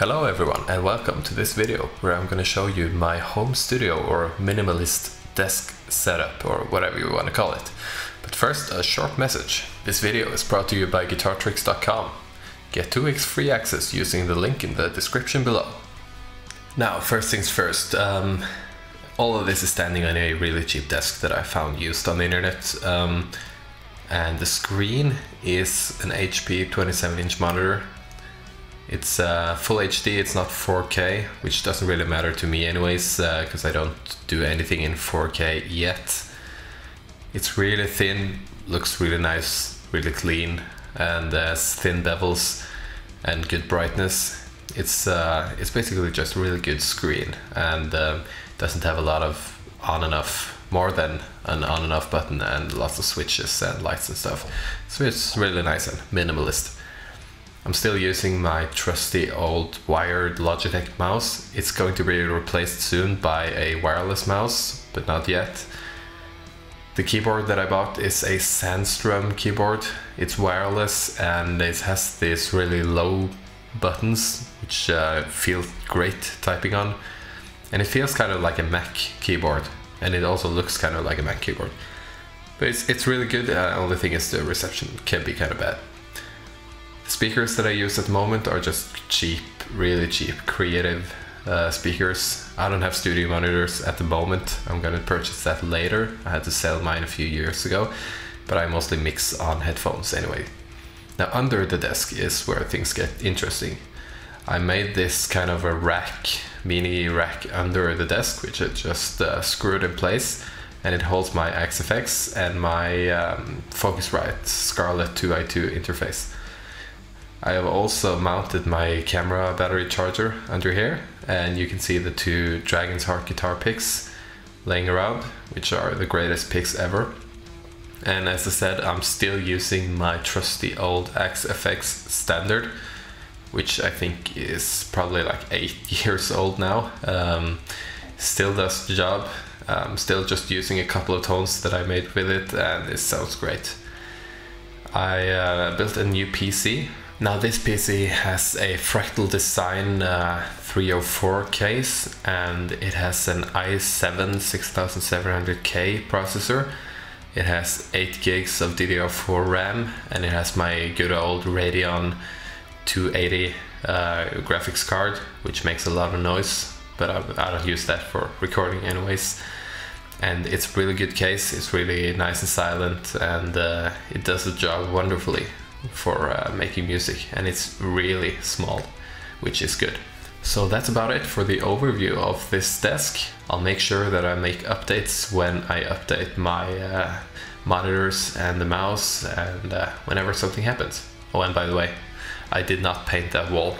Hello everyone and welcome to this video where I'm going to show you my home studio or minimalist desk setup or whatever you want to call it. But first a short message. This video is brought to you by guitartricks.com. Get 2 weeks free access using the link in the description below. Now first things first, um, all of this is standing on a really cheap desk that I found used on the internet. Um, and the screen is an HP 27 inch monitor it's uh, full HD, it's not 4K, which doesn't really matter to me anyways, because uh, I don't do anything in 4K yet. It's really thin, looks really nice, really clean, and has thin bevels and good brightness. It's uh, it's basically just a really good screen and um, doesn't have a lot of on and off, more than an on and off button and lots of switches and lights and stuff. So it's really nice and minimalist. I'm still using my trusty old wired Logitech mouse. It's going to be replaced soon by a wireless mouse, but not yet. The keyboard that I bought is a Sandstrom keyboard. It's wireless and it has these really low buttons, which uh, feel great typing on. And it feels kind of like a Mac keyboard. And it also looks kind of like a Mac keyboard. But it's, it's really good. Uh, only thing is the reception can be kind of bad. Speakers that I use at the moment are just cheap, really cheap, creative uh, speakers. I don't have studio monitors at the moment. I'm gonna purchase that later. I had to sell mine a few years ago, but I mostly mix on headphones anyway. Now under the desk is where things get interesting. I made this kind of a rack, mini rack under the desk, which I just uh, screwed in place and it holds my Axe-FX and my um, Focusrite Scarlett 2i2 interface. I have also mounted my camera battery charger under here and you can see the two Dragon's Heart guitar picks laying around, which are the greatest picks ever. And as I said, I'm still using my trusty old Axe-FX standard, which I think is probably like eight years old now. Um, still does the job. I'm still just using a couple of tones that I made with it and it sounds great. I uh, built a new PC now this PC has a Fractal Design uh, 304 case and it has an i7 6700K processor. It has 8 gigs of DDR4 RAM and it has my good old Radeon 280 uh, graphics card which makes a lot of noise but I, I don't use that for recording anyways and it's a really good case it's really nice and silent and uh, it does the job wonderfully for uh, making music and it's really small, which is good. So that's about it for the overview of this desk. I'll make sure that I make updates when I update my uh, monitors and the mouse and uh, whenever something happens. Oh, and by the way, I did not paint that wall